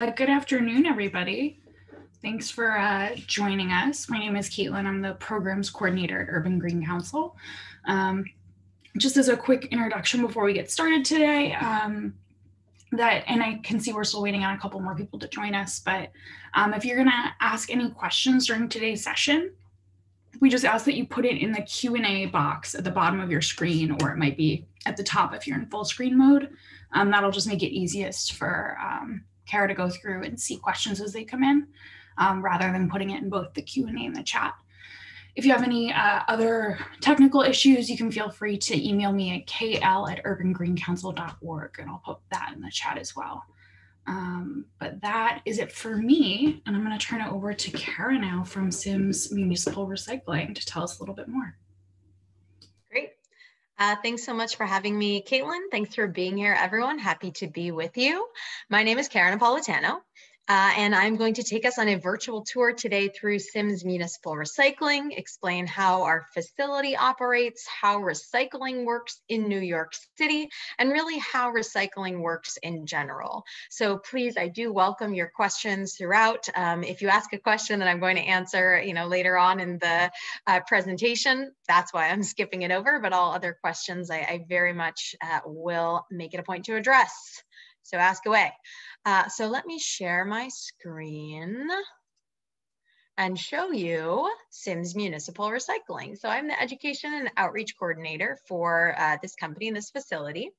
Uh, good afternoon, everybody. Thanks for uh, joining us. My name is Caitlin. I'm the programs coordinator at Urban Green Council. Um, just as a quick introduction before we get started today, um, that and I can see we're still waiting on a couple more people to join us. But um, if you're going to ask any questions during today's session, we just ask that you put it in the Q&A box at the bottom of your screen, or it might be at the top if you're in full screen mode. Um, that'll just make it easiest for Kara to go through and see questions as they come in, um, rather than putting it in both the Q&A and the chat. If you have any uh, other technical issues, you can feel free to email me at kl at urbangreencouncil.org, and I'll put that in the chat as well. Um, but that is it for me. And I'm going to turn it over to Kara now from Sims Municipal Recycling to tell us a little bit more. Uh, thanks so much for having me, Caitlin. Thanks for being here, everyone. Happy to be with you. My name is Karen Napolitano. Uh, and I'm going to take us on a virtual tour today through Sims Municipal Recycling, explain how our facility operates, how recycling works in New York City, and really how recycling works in general. So please, I do welcome your questions throughout. Um, if you ask a question that I'm going to answer, you know, later on in the uh, presentation, that's why I'm skipping it over, but all other questions I, I very much uh, will make it a point to address. So ask away. Uh, so let me share my screen and show you Sims Municipal Recycling. So I'm the education and outreach coordinator for uh, this company, and this facility.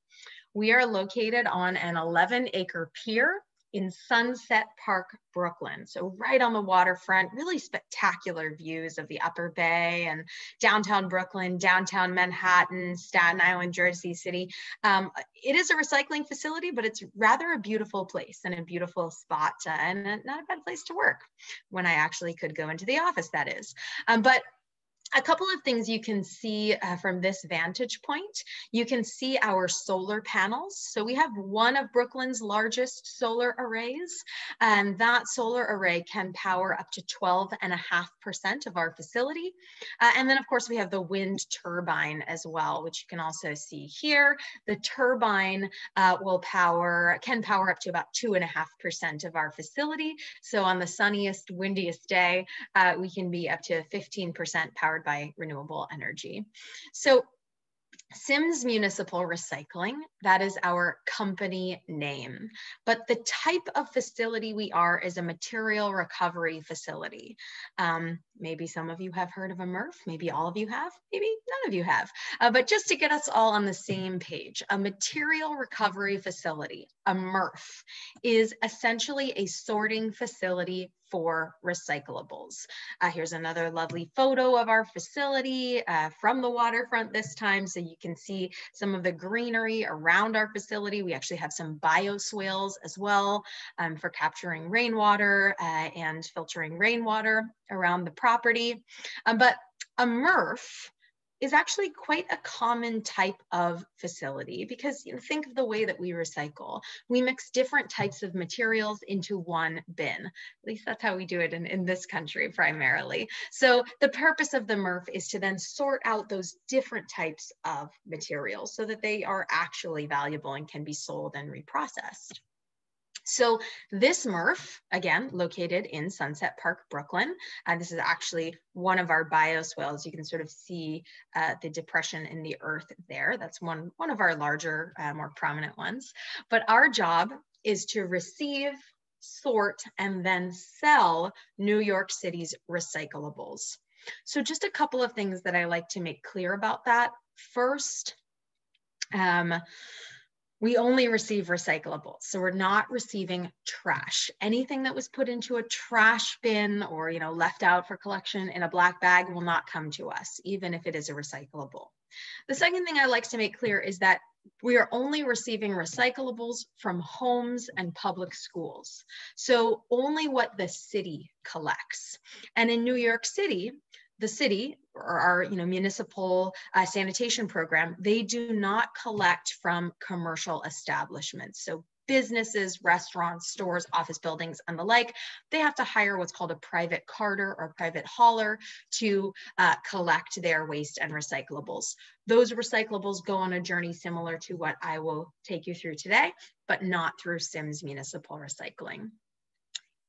We are located on an 11 acre pier in Sunset Park, Brooklyn. So right on the waterfront, really spectacular views of the Upper Bay and downtown Brooklyn, downtown Manhattan, Staten Island, Jersey City. Um, it is a recycling facility, but it's rather a beautiful place and a beautiful spot uh, and not a bad place to work when I actually could go into the office, that is. Um, but a couple of things you can see uh, from this vantage point. You can see our solar panels. So we have one of Brooklyn's largest solar arrays, and that solar array can power up to 12.5% of our facility. Uh, and then of course we have the wind turbine as well, which you can also see here. The turbine uh, will power, can power up to about 2.5% of our facility. So on the sunniest, windiest day, uh, we can be up to 15% powered powered by renewable energy. So Sims Municipal Recycling, that is our company name. But the type of facility we are is a material recovery facility. Um, maybe some of you have heard of a MRF, maybe all of you have, maybe none of you have. Uh, but just to get us all on the same page, a material recovery facility, a MRF, is essentially a sorting facility for recyclables. Uh, here's another lovely photo of our facility uh, from the waterfront this time. So you can see some of the greenery around our facility. We actually have some bioswales as well um, for capturing rainwater uh, and filtering rainwater around the property. Um, but a MRF is actually quite a common type of facility because you know, think of the way that we recycle. We mix different types of materials into one bin. At least that's how we do it in, in this country primarily. So the purpose of the MRF is to then sort out those different types of materials so that they are actually valuable and can be sold and reprocessed. So this MRF, again, located in Sunset Park, Brooklyn, and uh, this is actually one of our bioswales. You can sort of see uh, the depression in the earth there. That's one, one of our larger, uh, more prominent ones. But our job is to receive, sort, and then sell New York City's recyclables. So just a couple of things that I like to make clear about that. First, um, we only receive recyclables. So we're not receiving trash. Anything that was put into a trash bin or, you know, left out for collection in a black bag will not come to us, even if it is a recyclable. The second thing I like to make clear is that we are only receiving recyclables from homes and public schools. So only what the city collects. And in New York City, the city or our you know municipal uh, sanitation program they do not collect from commercial establishments. So businesses restaurants stores office buildings and the like they have to hire what's called a private carter or private hauler to uh, collect their waste and recyclables. Those recyclables go on a journey similar to what i will take you through today but not through sims municipal recycling.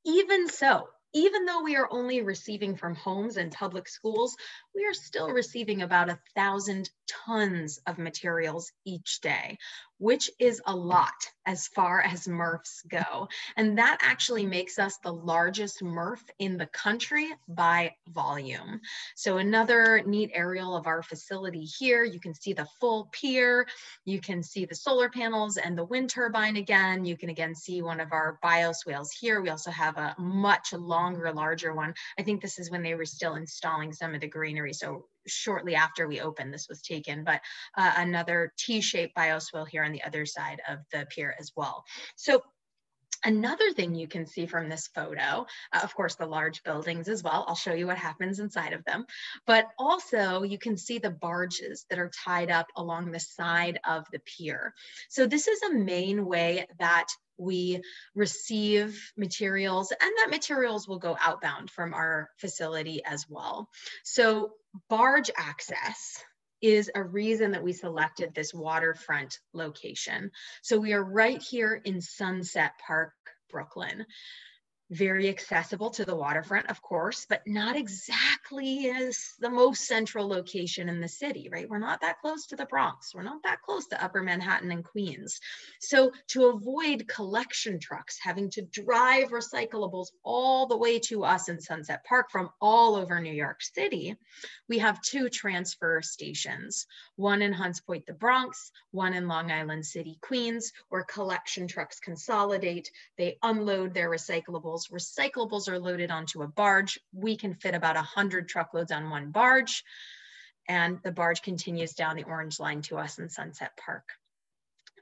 Even so, even though we are only receiving from homes and public schools, we are still receiving about a thousand tons of materials each day, which is a lot as far as MRFs go. And that actually makes us the largest MRF in the country by volume. So another neat aerial of our facility here, you can see the full pier, you can see the solar panels and the wind turbine again. You can again see one of our bioswales here. We also have a much longer, larger one. I think this is when they were still installing some of the greenery. So shortly after we opened, this was taken, but uh, another T-shaped bioswale here on the other side of the pier as well. So Another thing you can see from this photo, uh, of course, the large buildings as well. I'll show you what happens inside of them. But also you can see the barges that are tied up along the side of the pier. So this is a main way that we receive materials and that materials will go outbound from our facility as well. So barge access is a reason that we selected this waterfront location. So we are right here in Sunset Park, Brooklyn very accessible to the waterfront, of course, but not exactly as the most central location in the city, right? We're not that close to the Bronx. We're not that close to Upper Manhattan and Queens. So to avoid collection trucks having to drive recyclables all the way to us in Sunset Park from all over New York City, we have two transfer stations, one in Hunts Point, the Bronx, one in Long Island City, Queens, where collection trucks consolidate, they unload their recyclables recyclables are loaded onto a barge. We can fit about 100 truckloads on one barge. And the barge continues down the orange line to us in Sunset Park.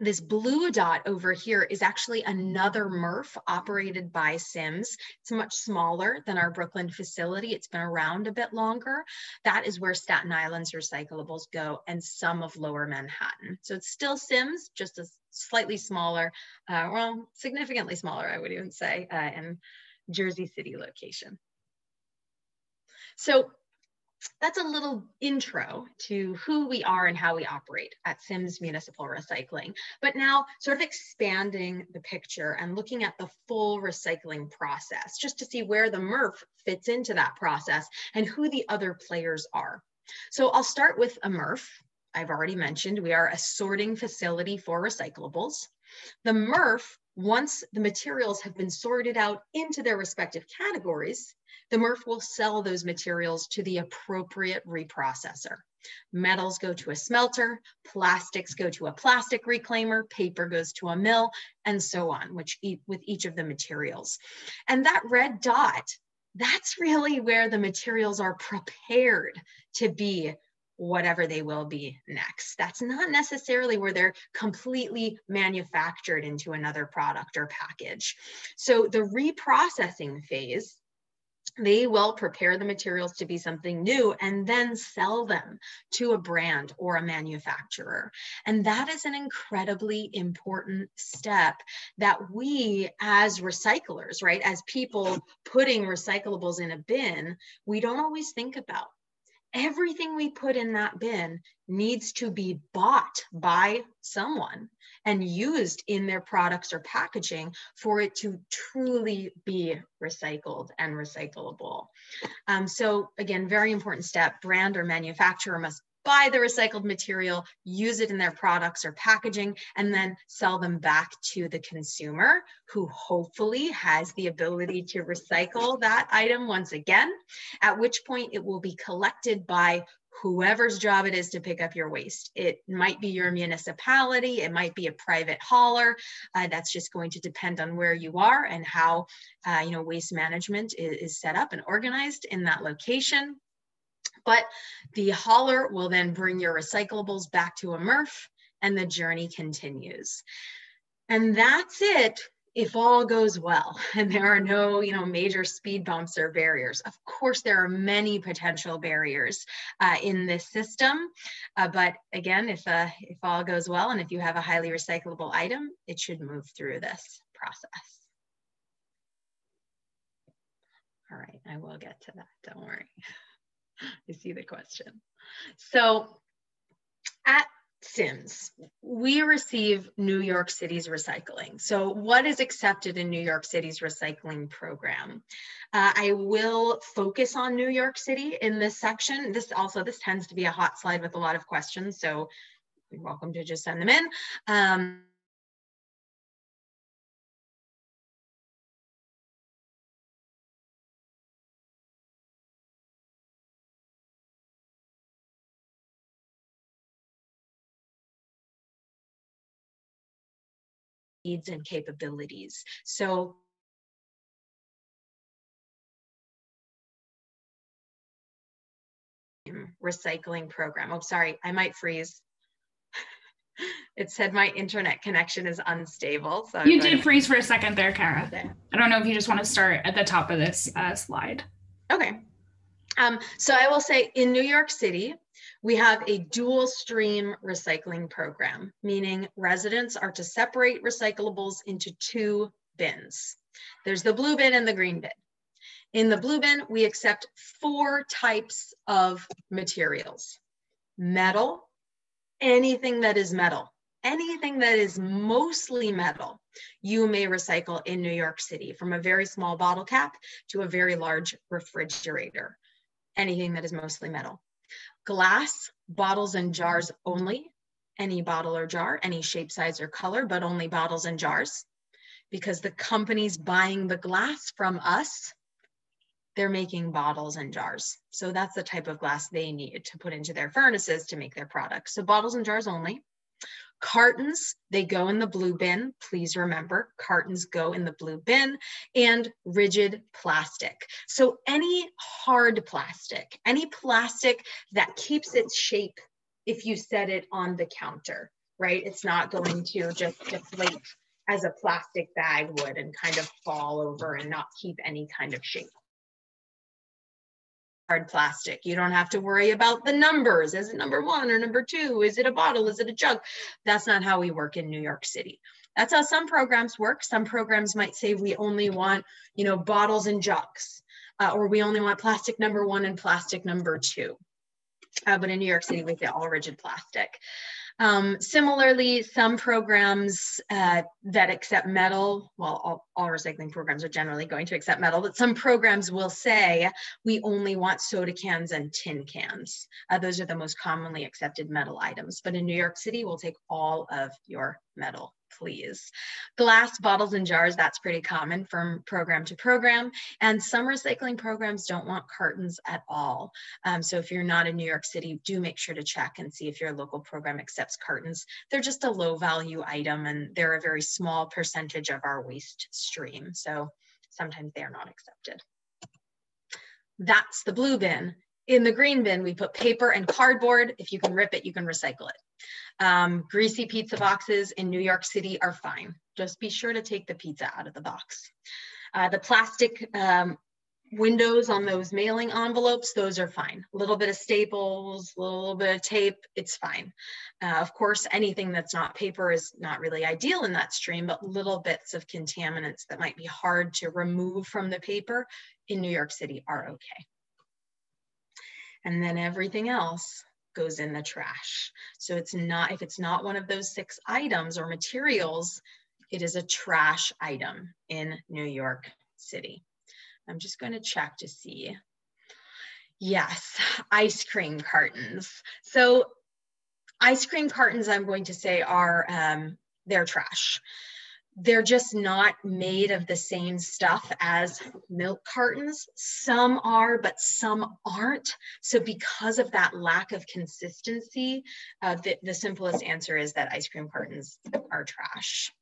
This blue dot over here is actually another MRF operated by Sims. It's much smaller than our Brooklyn facility. It's been around a bit longer. That is where Staten Island's recyclables go and some of lower Manhattan. So it's still Sims, just a slightly smaller, uh, well, significantly smaller, I would even say, uh, in Jersey City location. So that's a little intro to who we are and how we operate at Sims Municipal Recycling. But now sort of expanding the picture and looking at the full recycling process, just to see where the MRF fits into that process and who the other players are. So I'll start with a MRF. I've already mentioned we are a sorting facility for recyclables. The MRF, once the materials have been sorted out into their respective categories, the MRF will sell those materials to the appropriate reprocessor. Metals go to a smelter, plastics go to a plastic reclaimer, paper goes to a mill, and so on, which e with each of the materials. And that red dot, that's really where the materials are prepared to be whatever they will be next. That's not necessarily where they're completely manufactured into another product or package. So the reprocessing phase they will prepare the materials to be something new and then sell them to a brand or a manufacturer. And that is an incredibly important step that we as recyclers, right, as people putting recyclables in a bin, we don't always think about everything we put in that bin needs to be bought by someone and used in their products or packaging for it to truly be recycled and recyclable. Um, so again, very important step, brand or manufacturer must buy the recycled material, use it in their products or packaging, and then sell them back to the consumer who hopefully has the ability to recycle that item once again, at which point it will be collected by whoever's job it is to pick up your waste. It might be your municipality, it might be a private hauler. Uh, that's just going to depend on where you are and how uh, you know waste management is, is set up and organized in that location. But the hauler will then bring your recyclables back to a MRF and the journey continues. And that's it. If all goes well and there are no you know major speed bumps or barriers of course there are many potential barriers uh, in this system. Uh, but again if uh, if all goes well and if you have a highly recyclable item it should move through this process. All right i will get to that. Don't worry I see the question. So at Sims. We receive New York City's recycling. So what is accepted in New York City's recycling program? Uh, I will focus on New York City in this section. This also, this tends to be a hot slide with a lot of questions. So you're welcome to just send them in. Um, needs and capabilities. So recycling program. Oh, sorry, I might freeze. it said my internet connection is unstable. So you did freeze for a second there, Kara. Okay. I don't know if you just want to start at the top of this uh, slide. Okay. Um, so I will say in New York City, we have a dual stream recycling program, meaning residents are to separate recyclables into two bins. There's the blue bin and the green bin. In the blue bin, we accept four types of materials. Metal, anything that is metal, anything that is mostly metal, you may recycle in New York City from a very small bottle cap to a very large refrigerator, anything that is mostly metal glass, bottles and jars only, any bottle or jar, any shape, size, or color, but only bottles and jars. Because the companies buying the glass from us, they're making bottles and jars. So that's the type of glass they need to put into their furnaces to make their products. So bottles and jars only. Cartons, they go in the blue bin. Please remember, cartons go in the blue bin and rigid plastic. So any hard plastic, any plastic that keeps its shape if you set it on the counter, right? It's not going to just deflate as a plastic bag would and kind of fall over and not keep any kind of shape hard plastic. You don't have to worry about the numbers. Is it number one or number two? Is it a bottle? Is it a jug? That's not how we work in New York City. That's how some programs work. Some programs might say we only want, you know, bottles and jugs, uh, or we only want plastic number one and plastic number two. Uh, but in New York City, we say all rigid plastic. Um, similarly, some programs uh, that accept metal, well, all, all, recycling programs are generally going to accept metal, but some programs will say we only want soda cans and tin cans. Uh, those are the most commonly accepted metal items. But in New York City, we'll take all of your metal please. Glass bottles and jars, that's pretty common from program to program. And some recycling programs don't want cartons at all. Um, so if you're not in New York City, do make sure to check and see if your local program accepts cartons. They're just a low value item and they're a very small percentage of our waste stream. So sometimes they're not accepted. That's the blue bin. In the green bin, we put paper and cardboard. If you can rip it, you can recycle it. Um, greasy pizza boxes in New York City are fine. Just be sure to take the pizza out of the box. Uh, the plastic um, windows on those mailing envelopes, those are fine. A little bit of staples, a little bit of tape, it's fine. Uh, of course, anything that's not paper is not really ideal in that stream, but little bits of contaminants that might be hard to remove from the paper in New York City are okay. And then everything else, goes in the trash. So it's not, if it's not one of those six items or materials, it is a trash item in New York City. I'm just going to check to see. Yes, ice cream cartons. So ice cream cartons, I'm going to say are, um, they're trash they're just not made of the same stuff as milk cartons. Some are, but some aren't. So because of that lack of consistency, uh, the, the simplest answer is that ice cream cartons are trash.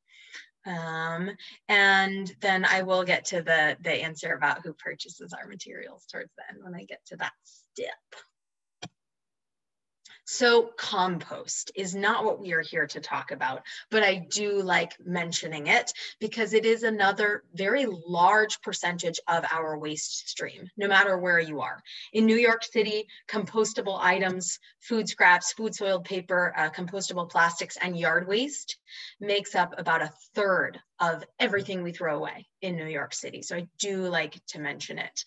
Um, and then I will get to the, the answer about who purchases our materials towards the end when I get to that step. So compost is not what we are here to talk about, but I do like mentioning it because it is another very large percentage of our waste stream, no matter where you are. In New York City, compostable items, food scraps, food soiled paper, uh, compostable plastics, and yard waste makes up about a third of everything we throw away in New York City. So I do like to mention it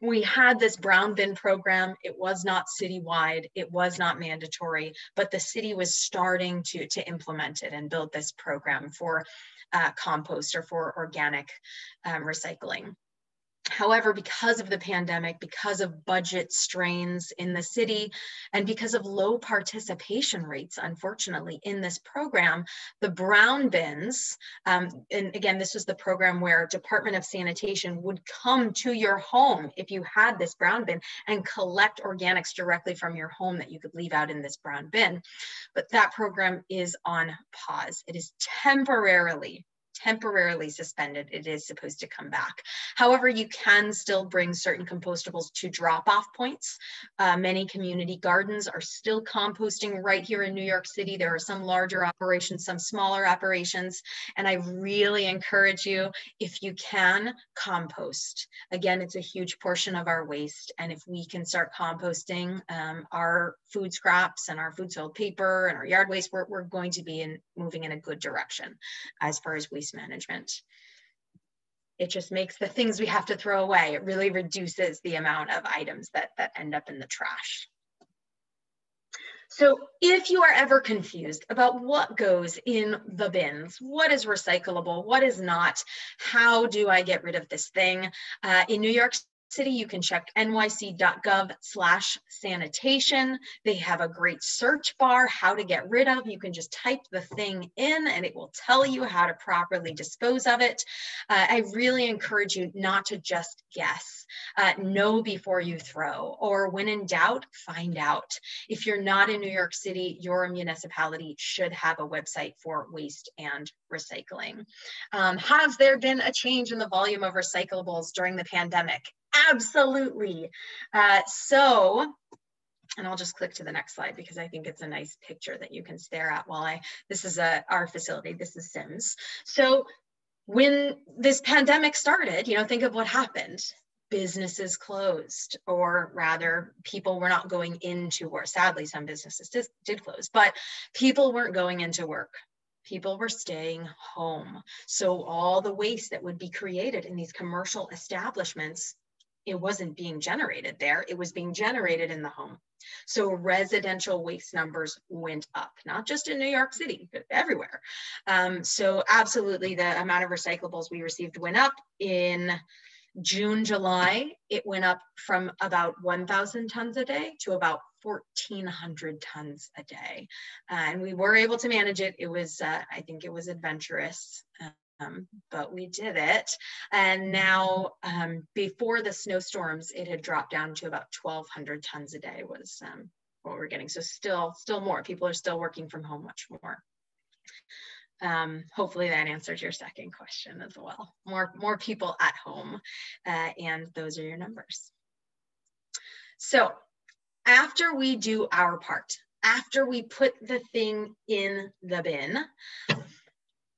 we had this brown bin program. It was not citywide. It was not mandatory, but the city was starting to, to implement it and build this program for uh, compost or for organic um, recycling. However, because of the pandemic, because of budget strains in the city, and because of low participation rates, unfortunately, in this program, the brown bins, um, and again, this was the program where Department of Sanitation would come to your home if you had this brown bin and collect organics directly from your home that you could leave out in this brown bin. But that program is on pause. It is temporarily temporarily suspended, it is supposed to come back. However, you can still bring certain compostables to drop off points. Uh, many community gardens are still composting right here in New York City. There are some larger operations, some smaller operations, and I really encourage you, if you can, compost. Again, it's a huge portion of our waste, and if we can start composting um, our food scraps and our food sold paper and our yard waste, we're, we're going to be in, moving in a good direction as far as waste waste management. It just makes the things we have to throw away, it really reduces the amount of items that, that end up in the trash. So if you are ever confused about what goes in the bins, what is recyclable, what is not, how do I get rid of this thing? Uh, in New York City, you can check nyc.gov slash sanitation. They have a great search bar, how to get rid of. You can just type the thing in and it will tell you how to properly dispose of it. Uh, I really encourage you not to just guess. Uh, know before you throw, or when in doubt, find out. If you're not in New York City, your municipality should have a website for waste and recycling. Um, has there been a change in the volume of recyclables during the pandemic? Absolutely. Uh, so, and I'll just click to the next slide because I think it's a nice picture that you can stare at while I, this is a, our facility, this is Sims. So when this pandemic started, you know, think of what happened. Businesses closed, or rather, people were not going into work. Sadly, some businesses did, did close, but people weren't going into work people were staying home. So all the waste that would be created in these commercial establishments it wasn't being generated there, it was being generated in the home. So residential waste numbers went up, not just in New York City, but everywhere. Um, so absolutely the amount of recyclables we received went up. In June, July, it went up from about 1,000 tons a day to about 1,400 tons a day. Uh, and we were able to manage it. It was, uh, I think it was adventurous. Um, but we did it. And now, um, before the snowstorms, it had dropped down to about 1,200 tons a day was um, what we're getting. So still, still more. People are still working from home much more. Um, hopefully that answers your second question as well. More, more people at home, uh, and those are your numbers. So after we do our part, after we put the thing in the bin,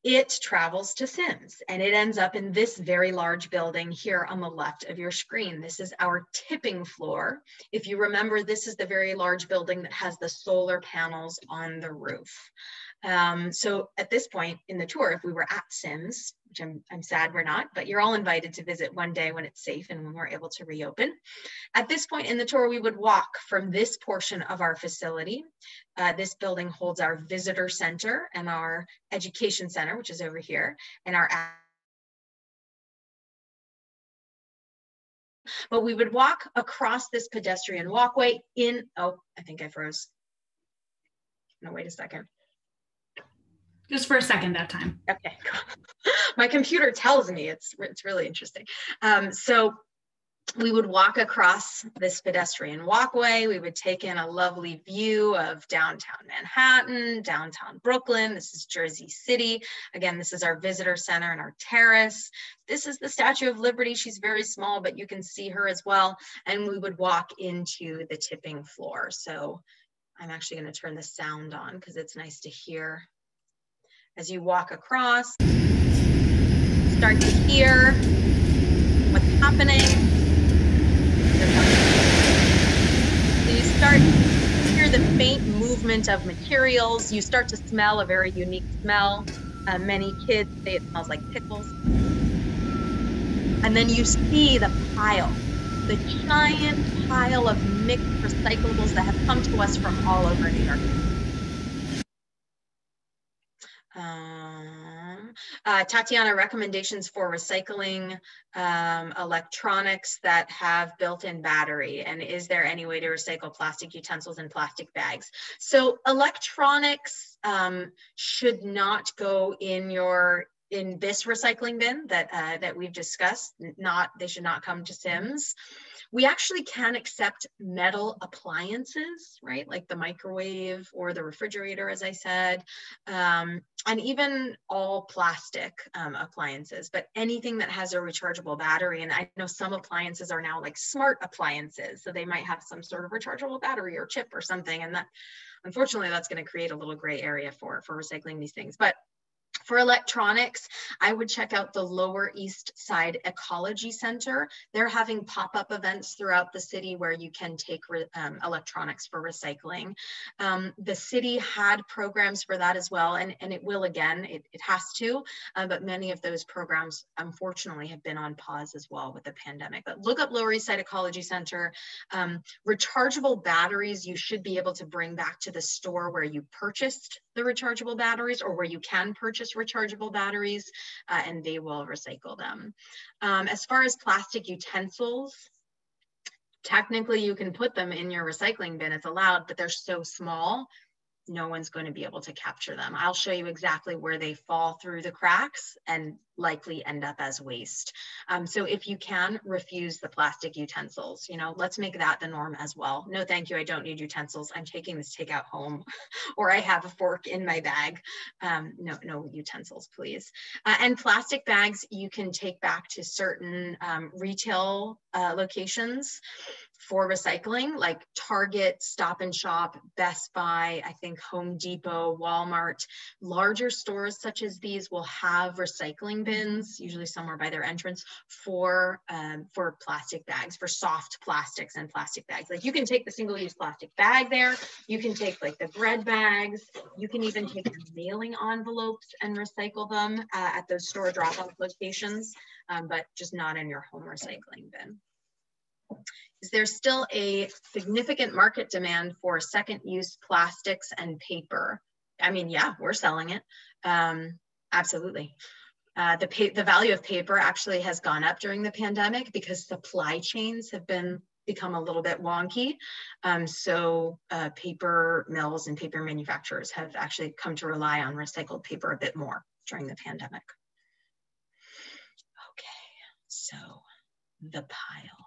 it travels to Sims and it ends up in this very large building here on the left of your screen. This is our tipping floor. If you remember, this is the very large building that has the solar panels on the roof. Um, so at this point in the tour, if we were at Sims, which I'm, I'm sad we're not, but you're all invited to visit one day when it's safe and when we're able to reopen. At this point in the tour, we would walk from this portion of our facility. Uh, this building holds our visitor center and our education center, which is over here, and our but we would walk across this pedestrian walkway in, oh, I think I froze. No, wait a second. Just for a second that time. Okay. My computer tells me it's it's really interesting. Um, so we would walk across this pedestrian walkway. We would take in a lovely view of downtown Manhattan, downtown Brooklyn. This is Jersey City. Again, this is our visitor center and our terrace. This is the Statue of Liberty. She's very small, but you can see her as well. And we would walk into the tipping floor. So I'm actually going to turn the sound on because it's nice to hear as you walk across. Start to hear what's happening. So you start to hear the faint movement of materials. You start to smell a very unique smell. Uh, many kids say it smells like pickles. And then you see the pile, the giant pile of mixed recyclables that have come to us from all over New York. Um, uh, Tatiana, recommendations for recycling um, electronics that have built-in battery, and is there any way to recycle plastic utensils and plastic bags? So electronics um, should not go in your in this recycling bin that uh, that we've discussed. Not they should not come to Sims. We actually can accept metal appliances, right? Like the microwave or the refrigerator, as I said, um, and even all plastic um, appliances, but anything that has a rechargeable battery. And I know some appliances are now like smart appliances. So they might have some sort of rechargeable battery or chip or something. And that, unfortunately, that's going to create a little gray area for, for recycling these things. But for electronics, I would check out the Lower East Side Ecology Center. They're having pop-up events throughout the city where you can take um, electronics for recycling. Um, the city had programs for that as well, and, and it will again, it, it has to, uh, but many of those programs unfortunately have been on pause as well with the pandemic. But look up Lower East Side Ecology Center. Um, rechargeable batteries you should be able to bring back to the store where you purchased the rechargeable batteries or where you can purchase rechargeable batteries uh, and they will recycle them. Um, as far as plastic utensils, technically you can put them in your recycling bin, it's allowed, but they're so small no one's going to be able to capture them. I'll show you exactly where they fall through the cracks and likely end up as waste. Um, so if you can refuse the plastic utensils, you know, let's make that the norm as well. No, thank you. I don't need utensils. I'm taking this takeout home or I have a fork in my bag. Um, no, no utensils, please. Uh, and plastic bags you can take back to certain um, retail uh, locations for recycling, like Target, Stop and Shop, Best Buy, I think Home Depot, Walmart. Larger stores such as these will have recycling bins, usually somewhere by their entrance, for um, for plastic bags, for soft plastics and plastic bags. Like you can take the single-use plastic bag there. You can take like the bread bags. You can even take the mailing envelopes and recycle them uh, at those store drop-off locations, um, but just not in your home recycling bin is there still a significant market demand for second use plastics and paper? I mean, yeah, we're selling it. Um, absolutely. Uh, the, the value of paper actually has gone up during the pandemic because supply chains have been become a little bit wonky. Um, so uh, paper mills and paper manufacturers have actually come to rely on recycled paper a bit more during the pandemic. Okay, so the pile.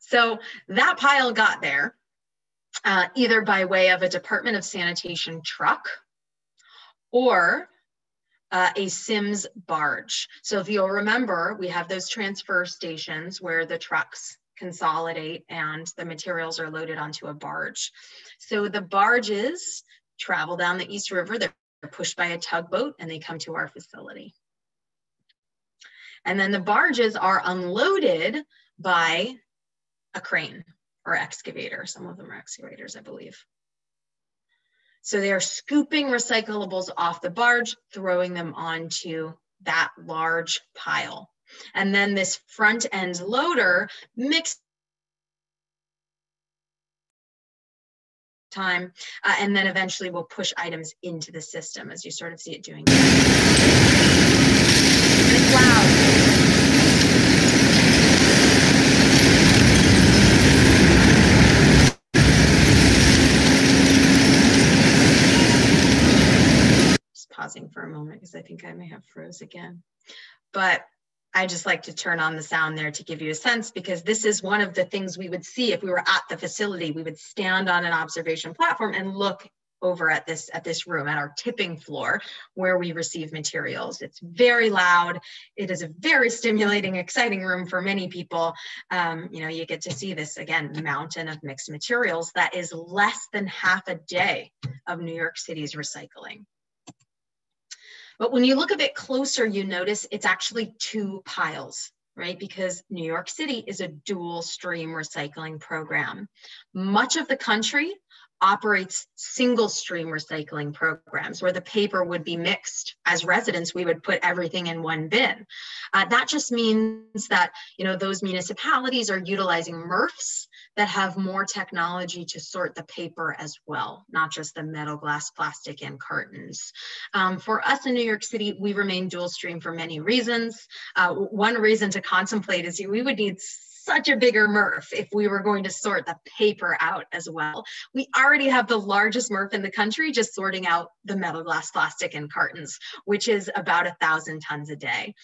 So that pile got there uh, either by way of a Department of Sanitation truck or uh, a Sims barge. So if you'll remember, we have those transfer stations where the trucks consolidate and the materials are loaded onto a barge. So the barges travel down the East River, they're pushed by a tugboat and they come to our facility. And then the barges are unloaded by a crane or excavator. Some of them are excavators, I believe. So they are scooping recyclables off the barge, throwing them onto that large pile. And then this front end loader mixes time, uh, and then eventually will push items into the system as you sort of see it doing. It's loud. pausing for a moment because I think I may have froze again. But I just like to turn on the sound there to give you a sense because this is one of the things we would see if we were at the facility. We would stand on an observation platform and look over at this at this room at our tipping floor where we receive materials it's very loud it is a very stimulating exciting room for many people um, you know you get to see this again mountain of mixed materials that is less than half a day of new york city's recycling but when you look a bit closer, you notice it's actually two piles, right? Because New York City is a dual stream recycling program. Much of the country operates single stream recycling programs where the paper would be mixed as residents we would put everything in one bin uh, that just means that you know those municipalities are utilizing MRFs that have more technology to sort the paper as well not just the metal glass plastic and cartons um, for us in new york city we remain dual stream for many reasons uh, one reason to contemplate is we would need such a bigger MRF if we were going to sort the paper out as well. We already have the largest MRF in the country just sorting out the metal, glass, plastic, and cartons, which is about a thousand tons a day.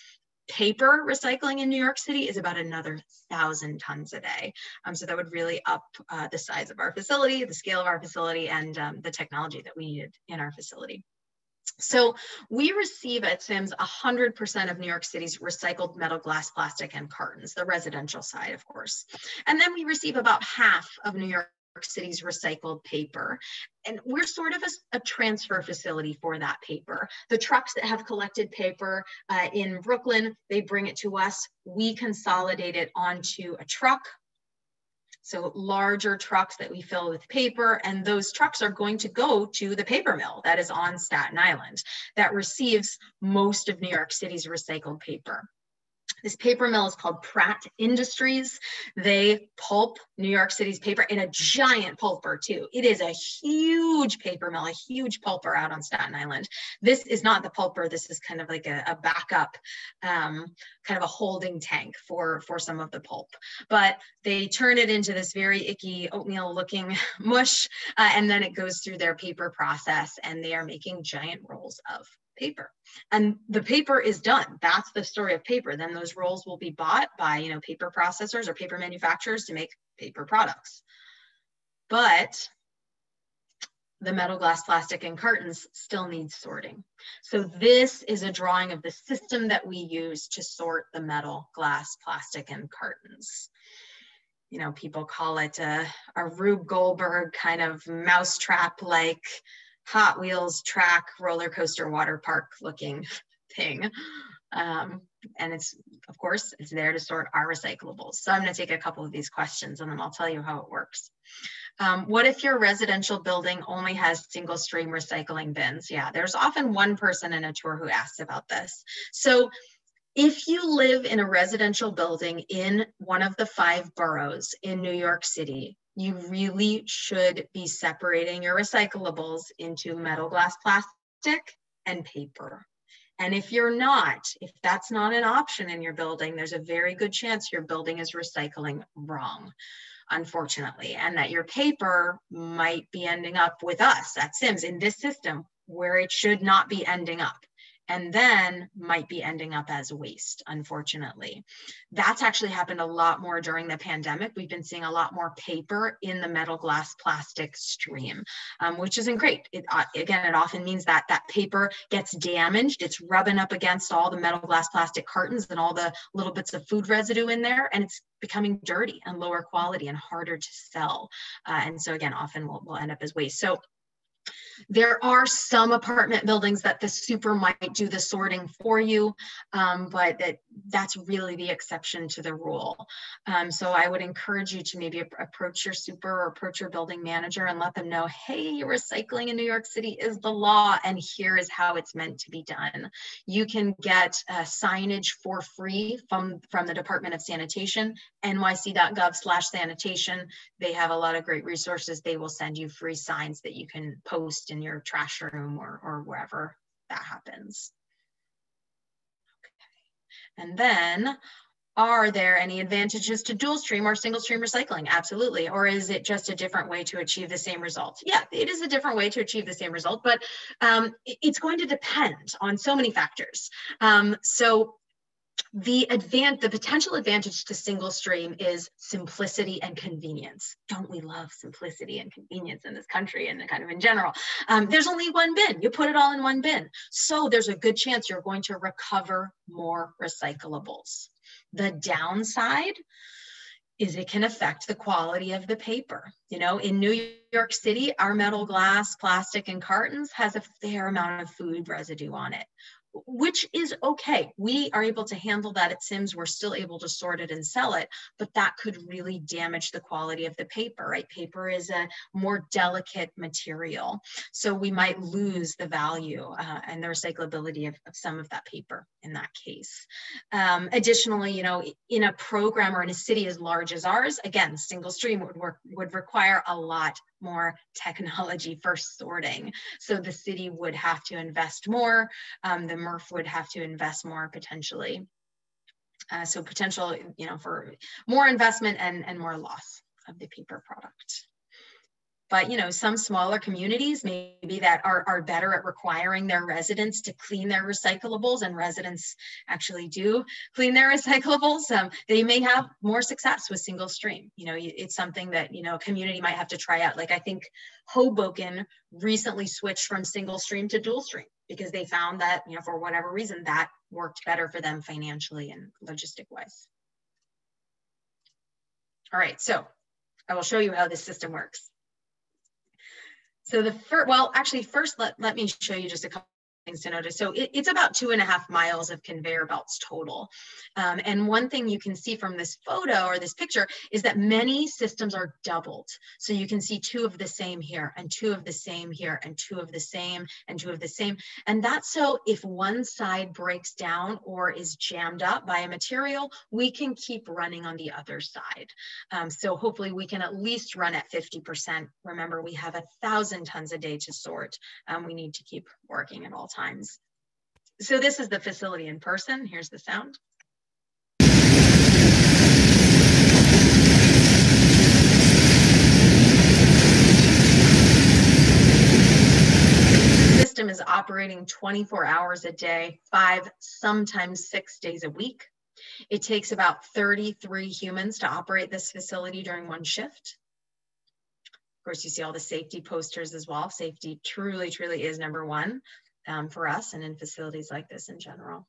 Paper recycling in New York City is about another thousand tons a day. Um, so that would really up uh, the size of our facility, the scale of our facility, and um, the technology that we needed in our facility. So we receive at Sims 100% of New York City's recycled metal, glass, plastic, and cartons, the residential side, of course. And then we receive about half of New York City's recycled paper. And we're sort of a, a, transfer facility for that paper. The trucks that have collected paper uh, in Brooklyn, they bring it to us. We consolidate it onto a truck so larger trucks that we fill with paper, and those trucks are going to go to the paper mill that is on Staten Island that receives most of New York City's recycled paper. This paper mill is called Pratt Industries. They pulp New York City's paper in a giant pulper too. It is a huge paper mill, a huge pulper out on Staten Island. This is not the pulper. This is kind of like a, a backup, um, kind of a holding tank for, for some of the pulp. But they turn it into this very icky oatmeal looking mush, uh, and then it goes through their paper process and they are making giant rolls of paper. And the paper is done. That's the story of paper. Then those rolls will be bought by you know paper processors or paper manufacturers to make paper products. But the metal glass plastic and cartons still need sorting. So this is a drawing of the system that we use to sort the metal glass plastic and cartons. You know people call it a, a rube goldberg kind of mousetrap like Hot Wheels track roller coaster water park looking thing. Um, and it's, of course, it's there to sort our recyclables. So I'm gonna take a couple of these questions and then I'll tell you how it works. Um, what if your residential building only has single stream recycling bins? Yeah, there's often one person in a tour who asks about this. So if you live in a residential building in one of the five boroughs in New York City, you really should be separating your recyclables into metal, glass, plastic, and paper. And if you're not, if that's not an option in your building, there's a very good chance your building is recycling wrong, unfortunately, and that your paper might be ending up with us at Sims in this system where it should not be ending up and then might be ending up as waste, unfortunately. That's actually happened a lot more during the pandemic. We've been seeing a lot more paper in the metal, glass, plastic stream, um, which isn't great. It, uh, again, it often means that that paper gets damaged. It's rubbing up against all the metal, glass, plastic cartons and all the little bits of food residue in there, and it's becoming dirty and lower quality and harder to sell. Uh, and so again, often will will end up as waste. So there are some apartment buildings that the super might do the sorting for you, um, but that, that's really the exception to the rule. Um, so I would encourage you to maybe approach your super or approach your building manager and let them know, hey, recycling in New York City is the law and here is how it's meant to be done. You can get signage for free from, from the Department of Sanitation, nyc.gov slash sanitation. They have a lot of great resources. They will send you free signs that you can post in your trash room or, or wherever that happens. Okay. And then are there any advantages to dual stream or single stream recycling? Absolutely. Or is it just a different way to achieve the same result? Yeah, it is a different way to achieve the same result, but um, it's going to depend on so many factors. Um, so the advan the potential advantage to single stream is simplicity and convenience. Don't we love simplicity and convenience in this country and kind of in general? Um, there's only one bin. You put it all in one bin. So there's a good chance you're going to recover more recyclables. The downside is it can affect the quality of the paper. You know, in New York City, our metal, glass, plastic, and cartons has a fair amount of food residue on it which is okay. We are able to handle that at Sims. We're still able to sort it and sell it, but that could really damage the quality of the paper, right? Paper is a more delicate material. So we might lose the value uh, and the recyclability of, of, some of that paper in that case. Um, additionally, you know, in a program or in a city as large as ours, again, single stream would work would require a lot more technology for sorting. So the city would have to invest more. Um, the MRF would have to invest more potentially. Uh, so potential, you know, for more investment and, and more loss of the paper product but you know some smaller communities maybe that are, are better at requiring their residents to clean their recyclables and residents actually do clean their recyclables um, they may have more success with single stream. You know it's something that you know a community might have to try out. Like i think hoboken recently switched from single stream to dual stream because they found that you know for whatever reason that worked better for them financially and logistic wise all right so i will show you how this system works so the first, well, actually first let, let me show you just a couple things to notice. So it, it's about two and a half miles of conveyor belts total. Um, and one thing you can see from this photo or this picture is that many systems are doubled. So you can see two of the same here and two of the same here and two of the same and two of the same. And that's so if one side breaks down or is jammed up by a material, we can keep running on the other side. Um, so hopefully we can at least run at 50%. Remember, we have a thousand tons a day to sort. Um, we need to keep working at all times. So this is the facility in person. Here's the sound. The system is operating 24 hours a day, five, sometimes six days a week. It takes about 33 humans to operate this facility during one shift. Of course, you see all the safety posters as well. Safety truly, truly is number one um, for us and in facilities like this in general.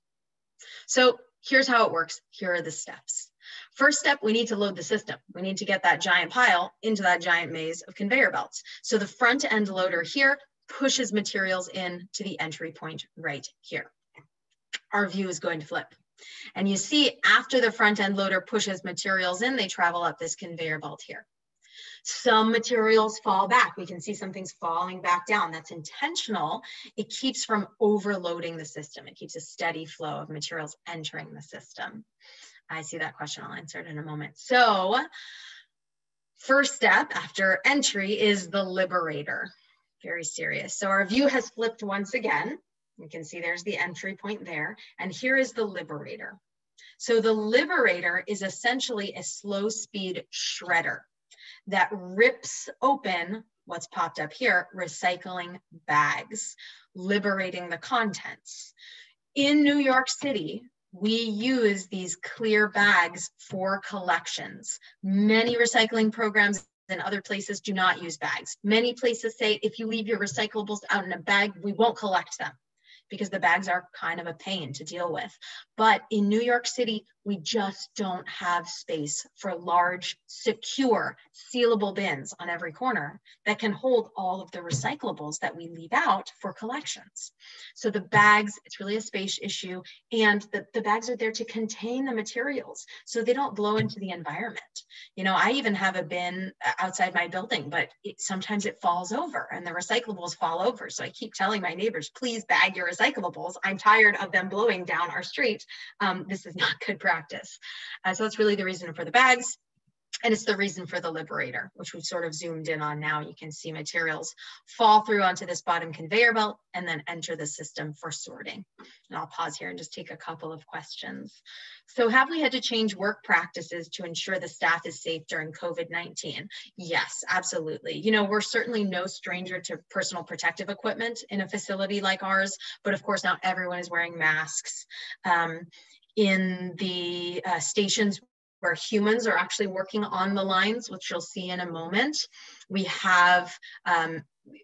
So here's how it works. Here are the steps. First step, we need to load the system. We need to get that giant pile into that giant maze of conveyor belts. So the front end loader here pushes materials in to the entry point right here. Our view is going to flip. And you see after the front end loader pushes materials in, they travel up this conveyor belt here. Some materials fall back. We can see some things falling back down. That's intentional. It keeps from overloading the system. It keeps a steady flow of materials entering the system. I see that question. I'll answer it in a moment. So first step after entry is the liberator. Very serious. So our view has flipped once again. You can see there's the entry point there. And here is the liberator. So the liberator is essentially a slow speed shredder that rips open what's popped up here, recycling bags, liberating the contents. In New York City, we use these clear bags for collections. Many recycling programs in other places do not use bags. Many places say if you leave your recyclables out in a bag, we won't collect them because the bags are kind of a pain to deal with. But in New York City, we just don't have space for large, secure, sealable bins on every corner that can hold all of the recyclables that we leave out for collections. So the bags, it's really a space issue. And the, the bags are there to contain the materials so they don't blow into the environment. You know, I even have a bin outside my building, but it, sometimes it falls over and the recyclables fall over. So I keep telling my neighbors, please bag your recyclables. I'm tired of them blowing down our street. Um, this is not good practice practice. Uh, so that's really the reason for the bags. And it's the reason for the liberator, which we've sort of zoomed in on now. You can see materials fall through onto this bottom conveyor belt and then enter the system for sorting. And I'll pause here and just take a couple of questions. So have we had to change work practices to ensure the staff is safe during COVID-19? Yes, absolutely. You know, we're certainly no stranger to personal protective equipment in a facility like ours, but of course not everyone is wearing masks. Um, in the uh, stations where humans are actually working on the lines, which you'll see in a moment. We have um,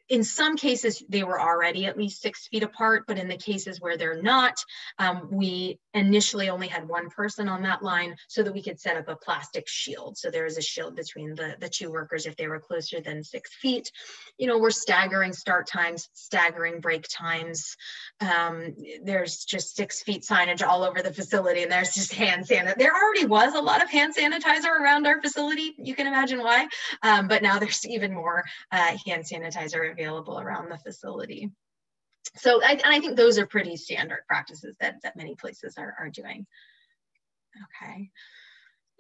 in some cases, they were already at least six feet apart, but in the cases where they're not, um, we initially only had one person on that line so that we could set up a plastic shield. So there is a shield between the, the two workers if they were closer than six feet. You know, we're staggering start times, staggering break times. Um, there's just six feet signage all over the facility and there's just hand sanitizer. There already was a lot of hand sanitizer around our facility. You can imagine why, um, but now there's even more uh, hand sanitizer available available around the facility. So, I, and I think those are pretty standard practices that, that many places are, are doing. Okay.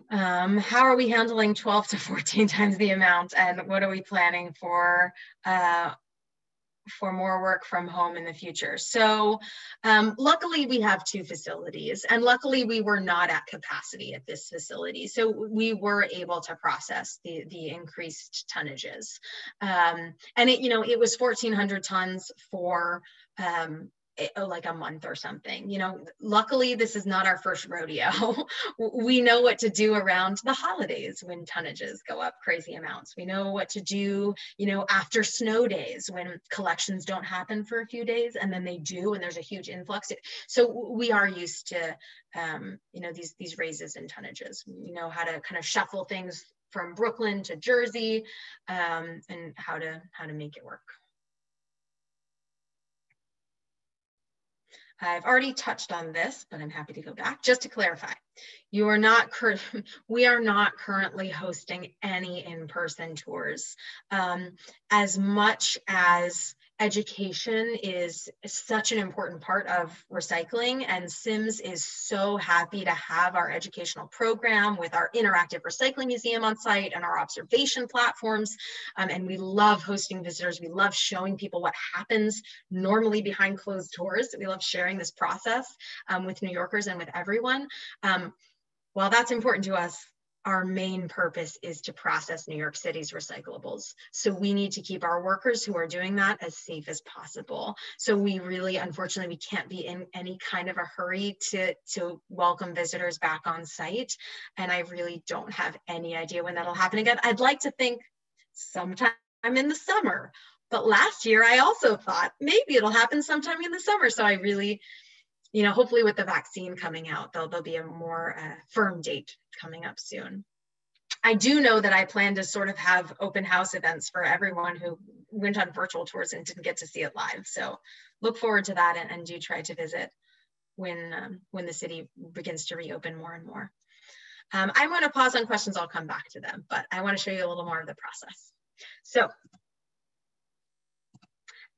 Um, how are we handling 12 to 14 times the amount and what are we planning for uh, for more work from home in the future. So um, luckily we have two facilities and luckily we were not at capacity at this facility. So we were able to process the, the increased tonnages. Um, and it, you know, it was 1400 tons for um, oh, like a month or something. You know, luckily this is not our first rodeo. we know what to do around the holidays when tonnages go up crazy amounts. We know what to do, you know, after snow days when collections don't happen for a few days and then they do and there's a huge influx. So we are used to, um, you know, these these raises in tonnages. We know how to kind of shuffle things from Brooklyn to Jersey um, and how to how to make it work. I've already touched on this, but I'm happy to go back just to clarify. You are not, we are not currently hosting any in-person tours. Um, as much as education is such an important part of recycling and SIMS is so happy to have our educational program with our interactive recycling museum on site and our observation platforms. Um, and we love hosting visitors. We love showing people what happens normally behind closed doors. We love sharing this process um, with New Yorkers and with everyone. Um, while that's important to us, our main purpose is to process New York City's recyclables. So we need to keep our workers who are doing that as safe as possible. So we really, unfortunately, we can't be in any kind of a hurry to, to welcome visitors back on site. And I really don't have any idea when that'll happen again. I'd like to think sometime in the summer. But last year, I also thought maybe it'll happen sometime in the summer. So I really, you know, hopefully with the vaccine coming out, there'll, there'll be a more uh, firm date coming up soon. I do know that I plan to sort of have open house events for everyone who went on virtual tours and didn't get to see it live. So look forward to that and, and do try to visit when, um, when the city begins to reopen more and more. Um, I'm to pause on questions. I'll come back to them, but I want to show you a little more of the process. So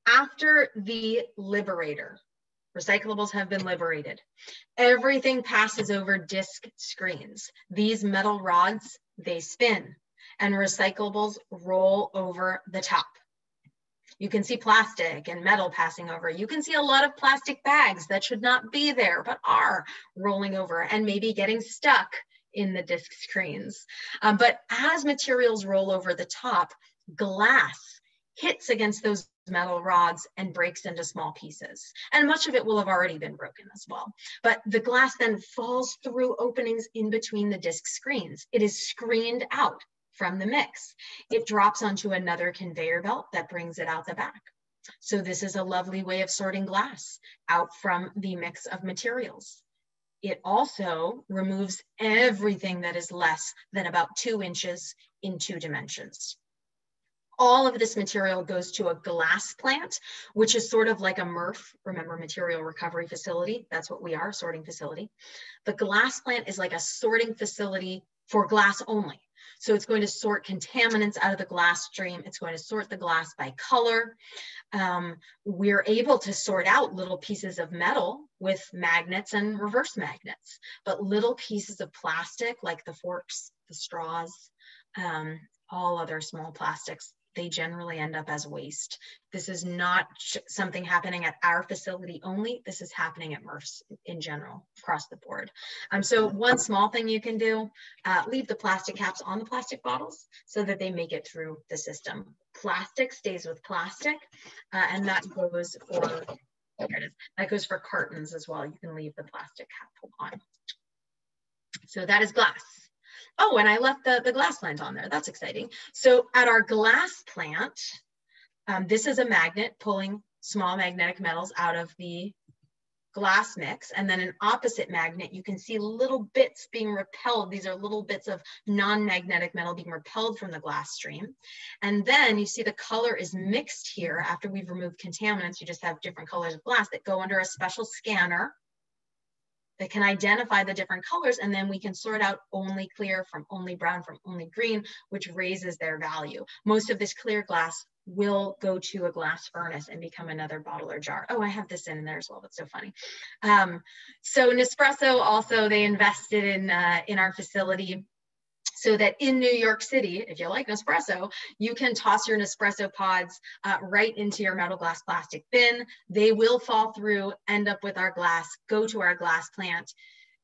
after the Liberator, Recyclables have been liberated. Everything passes over disc screens. These metal rods, they spin and recyclables roll over the top. You can see plastic and metal passing over. You can see a lot of plastic bags that should not be there, but are rolling over and maybe getting stuck in the disc screens. Um, but as materials roll over the top, glass hits against those metal rods and breaks into small pieces. And much of it will have already been broken as well. But the glass then falls through openings in between the disc screens. It is screened out from the mix. It drops onto another conveyor belt that brings it out the back. So this is a lovely way of sorting glass out from the mix of materials. It also removes everything that is less than about two inches in two dimensions all of this material goes to a glass plant, which is sort of like a MRF, remember material recovery facility. That's what we are, sorting facility. The glass plant is like a sorting facility for glass only. So it's going to sort contaminants out of the glass stream. It's going to sort the glass by color. Um, we're able to sort out little pieces of metal with magnets and reverse magnets, but little pieces of plastic like the forks, the straws, um, all other small plastics they generally end up as waste. This is not something happening at our facility only. This is happening at MRFs in general across the board. Um, so one small thing you can do, uh, leave the plastic caps on the plastic bottles so that they make it through the system. Plastic stays with plastic uh, and that goes for, that goes for cartons as well. You can leave the plastic cap on. So that is glass. Oh, and I left the, the glass plant on there. That's exciting. So at our glass plant, Um, this is a magnet pulling small magnetic metals out of the glass mix. And then an opposite magnet you can see little bits being repelled. These are little bits of non-magnetic metal being repelled from the glass stream. And then you see the color is mixed here after we've removed contaminants. You just have different colors of glass that go under a special scanner that can identify the different colors and then we can sort out only clear from only brown from only green which raises their value most of this clear glass will go to a glass furnace and become another bottle or jar. Oh, I have this in there as well. That's so funny. Um, so Nespresso also, they invested in, uh, in our facility so that in New York City, if you like Nespresso, you can toss your Nespresso pods uh, right into your metal glass plastic bin. They will fall through, end up with our glass, go to our glass plant.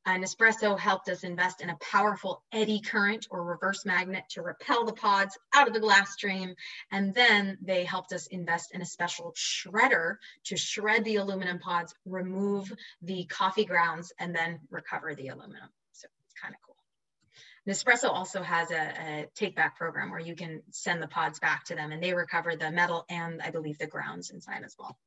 Uh, Nespresso helped us invest in a powerful eddy current or reverse magnet to repel the pods out of the glass stream. And then they helped us invest in a special shredder to shred the aluminum pods, remove the coffee grounds, and then recover the aluminum. So it's kind of cool. Nespresso also has a, a take back program where you can send the pods back to them and they recover the metal and I believe the grounds inside as well.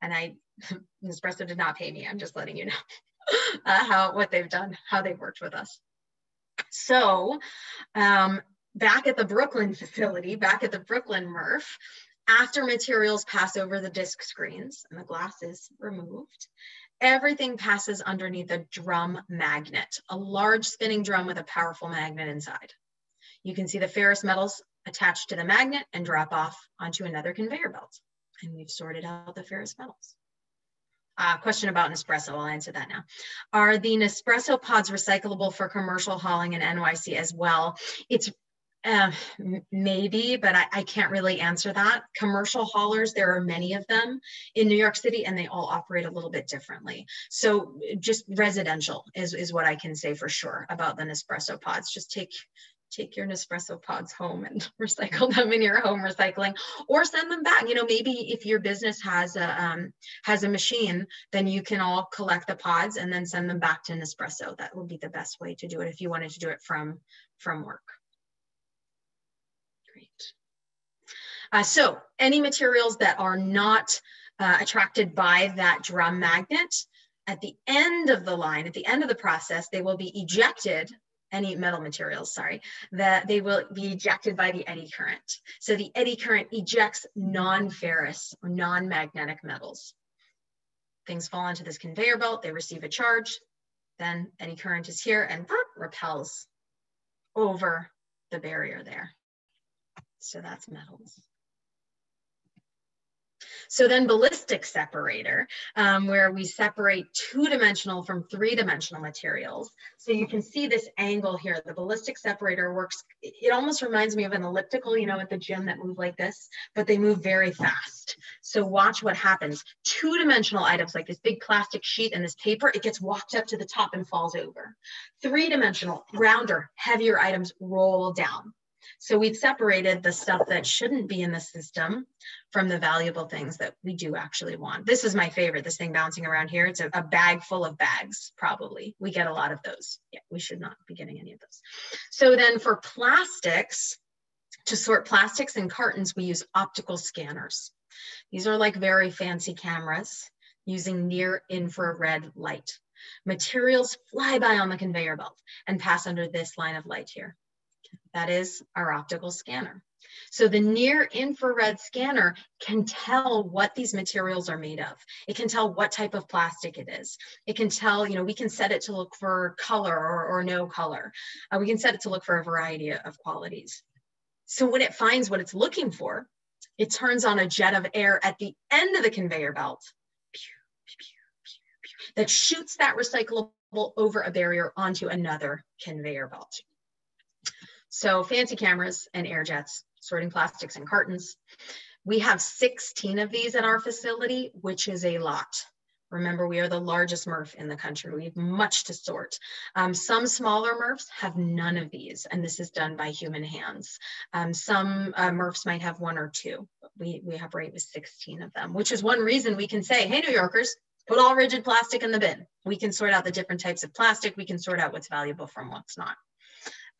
And I, Nespresso did not pay me. I'm just letting you know. uh, how what they've done, how they've worked with us. So um, back at the Brooklyn facility, back at the Brooklyn MRF, after materials pass over the disc screens and the glass is removed, everything passes underneath a drum magnet, a large spinning drum with a powerful magnet inside. You can see the ferrous metals attached to the magnet and drop off onto another conveyor belt. And we've sorted out the ferrous metals. Uh, question about Nespresso, I'll answer that now. Are the Nespresso pods recyclable for commercial hauling in NYC as well? It's uh, maybe, but I, I, can't really answer that. Commercial haulers, there are many of them in New York City and they all operate a little bit differently. So just residential is, is what I can say for sure about the Nespresso pods. Just take take your Nespresso pods home and recycle them in your home recycling or send them back. You know, maybe if your business has a, um, has a machine, then you can all collect the pods and then send them back to Nespresso. That would be the best way to do it if you wanted to do it from, from work. Great. Uh, so any materials that are not uh, attracted by that drum magnet, at the end of the line, at the end of the process, they will be ejected any metal materials, sorry, that they will be ejected by the eddy current. So the eddy current ejects non-ferrous or non-magnetic metals. Things fall into this conveyor belt, they receive a charge, then eddy current is here and repels over the barrier there. So that's metals. So then ballistic separator, um, where we separate two-dimensional from three-dimensional materials. So you can see this angle here. The ballistic separator works, it almost reminds me of an elliptical, you know, at the gym that move like this, but they move very fast. So watch what happens. Two-dimensional items like this big plastic sheet and this paper, it gets walked up to the top and falls over. Three-dimensional, rounder, heavier items roll down. So we've separated the stuff that shouldn't be in the system from the valuable things that we do actually want. This is my favorite, this thing bouncing around here. It's a, a bag full of bags, probably. We get a lot of those. Yeah, we should not be getting any of those. So then for plastics, to sort plastics and cartons, we use optical scanners. These are like very fancy cameras using near infrared light. Materials fly by on the conveyor belt and pass under this line of light here. That is our optical scanner. So the near infrared scanner can tell what these materials are made of. It can tell what type of plastic it is. It can tell, you know, we can set it to look for color or, or no color. Uh, we can set it to look for a variety of qualities. So when it finds what it's looking for, it turns on a jet of air at the end of the conveyor belt that shoots that recyclable over a barrier onto another conveyor belt. So fancy cameras and air jets, sorting plastics and cartons. We have 16 of these at our facility, which is a lot. Remember, we are the largest MRF in the country. We have much to sort. Um, some smaller MRFs have none of these, and this is done by human hands. Um, some uh, MRFs might have one or two, we, we operate with 16 of them, which is one reason we can say, hey, New Yorkers, put all rigid plastic in the bin. We can sort out the different types of plastic. We can sort out what's valuable from what's not.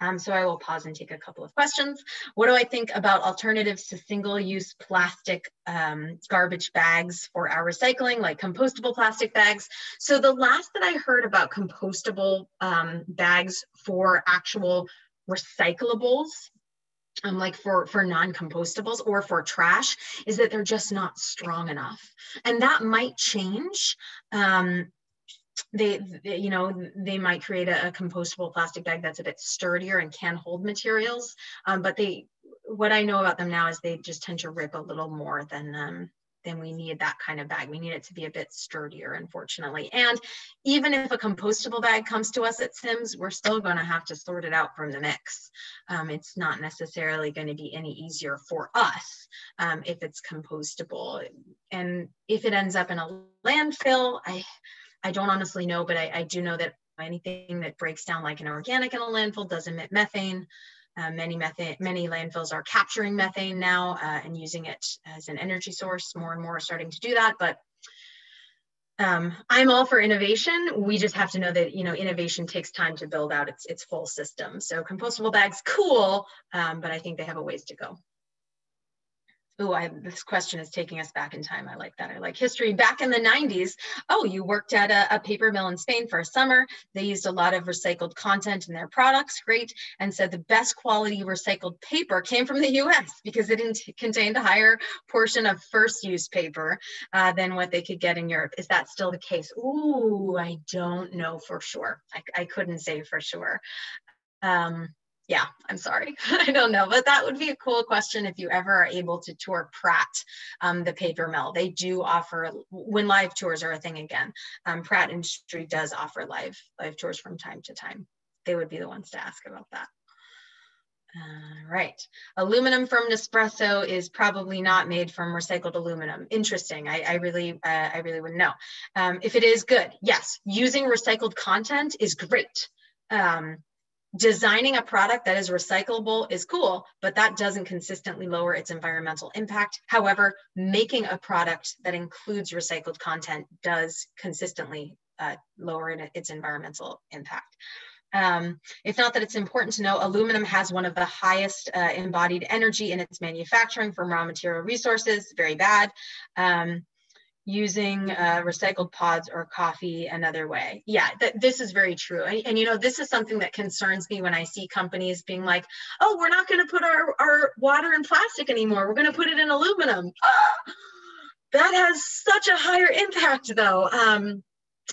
Um, so I will pause and take a couple of questions. What do I think about alternatives to single-use plastic um, garbage bags for our recycling, like compostable plastic bags? So the last that I heard about compostable um, bags for actual recyclables um, like for for non-compostables or for trash is that they're just not strong enough and that might change um, they, they, you know they might create a, a, compostable plastic bag that's a bit sturdier and can hold materials um, but they what i know about them now is they just tend to rip a little more than um, we need that kind of bag. We need it to be a bit sturdier, unfortunately. And even if a compostable bag comes to us at Sims, we're still going to have to sort it out from the mix. Um, it's not necessarily going to be any easier for us um, if it's compostable. And if it ends up in a landfill, I, I don't honestly know, but I, I do know that anything that breaks down like an organic in a landfill does emit methane. Uh, many methane, many landfills are capturing methane now uh, and using it as an energy source. More and more are starting to do that, but um, I'm all for innovation. We just have to know that you know innovation takes time to build out its its full system. So compostable bags, cool, um, but I think they have a ways to go. Oh, I, this question is taking us back in time. I like that. I like history. Back in the 90s, oh, you worked at a, a, paper mill in Spain for a summer. They used a lot of recycled content in their products. Great. And said the best quality recycled paper came from the US because it contained a higher portion of first use paper uh, than what they could get in Europe. Is that still the case? Ooh, I don't know for sure. I, I couldn't say for sure. Um, yeah, I'm sorry. I don't know, but that would be a cool question if you ever are able to tour Pratt, um, the paper mill. They do offer, when live tours are a thing again, um, Pratt Industry does offer live, live tours from time to time. They would be the ones to ask about that. Uh, right. Aluminum from Nespresso is probably not made from recycled aluminum. Interesting. I, I really, uh, I really wouldn't know. Um, if it is good, yes, using recycled content is great. Um, designing a product that is recyclable is cool, but that doesn't consistently lower its environmental impact. However, making a product that includes recycled content does consistently uh, lower its environmental impact. Um, it's not that it's important to know aluminum has one of the highest uh, embodied energy in its manufacturing from raw material resources, very bad. Um, using uh, recycled pods or coffee another way. Yeah, th- this is very true. And, and, you know, this is something that concerns me when I see companies being like, oh, we're not going to put our, our water in plastic anymore. We're going to put it in aluminum. That has such a higher impact though. Um,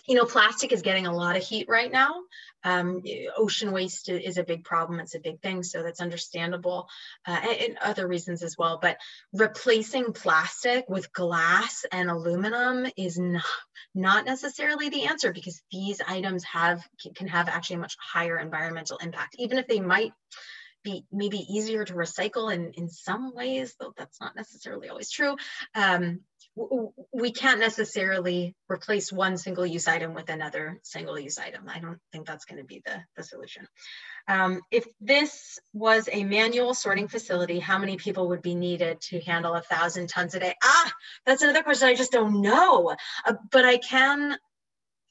you know, plastic is getting a lot of heat right now. Um, ocean waste is a big problem. It's a big thing, so that's understandable, uh, and, and, other reasons as well. But replacing plastic with glass and aluminum is not, not necessarily the answer because these items have can have actually a much higher environmental impact, even if they might be maybe easier to recycle in, in some ways, though that's not necessarily always true. Um, we can't necessarily replace one single use item with another single use item. I don't think that's going to be the, the solution. Um, if this was a manual sorting facility, how many people would be needed to handle a thousand tons a day? Ah, that's another question I just don't know. Uh, but I can,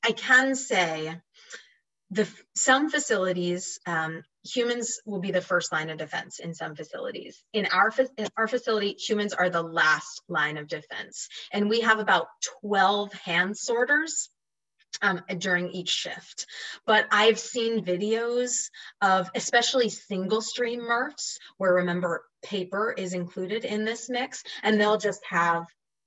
I can say the some facilities um, humans will be the first line of defense in some facilities in our in our facility humans are the last line of defense and we have about 12 hand sorters um, during each shift. But I've seen videos of especially single stream MRFs where remember paper is included in this mix and they'll just have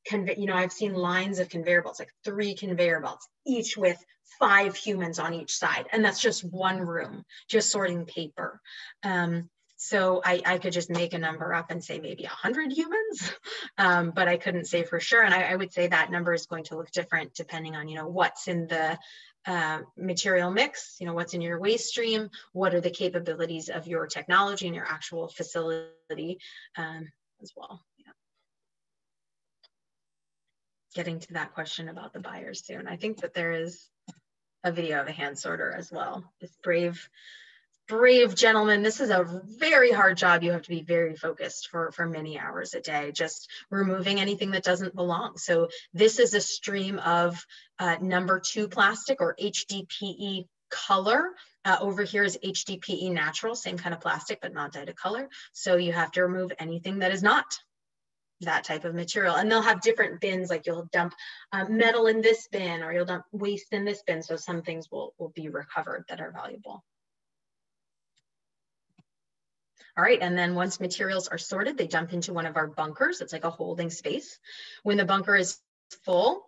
conve- you know I've seen lines of conveyor belts like three conveyor belts each with five humans on each side. And that's just one room, just sorting paper. Um, so I, I, could just make a number up and say maybe 100 humans, um, but I couldn't say for sure. And I, I, would say that number is going to look different depending on, you know, what's in the uh, material mix, you know, what's in your waste stream, what are the capabilities of your technology and your actual facility um, as well. Getting to that question about the buyers soon. I think that there is a video of a hand sorter as well. This brave, brave gentleman. This is a very hard job. You have to be very focused for, for many hours a day, just removing anything that doesn't belong. So this is a stream of uh, number two plastic or HDPE color. Uh, over here is HDPE natural, same kind of plastic, but not dyed a color. So you have to remove anything that is not that type of material. And they'll have different bins, like you'll dump uh, metal in this bin or you'll dump waste in this bin. So some things will, will be recovered that are valuable. All right, and then once materials are sorted, they jump into one of our bunkers. It's like a holding space. When the bunker is full,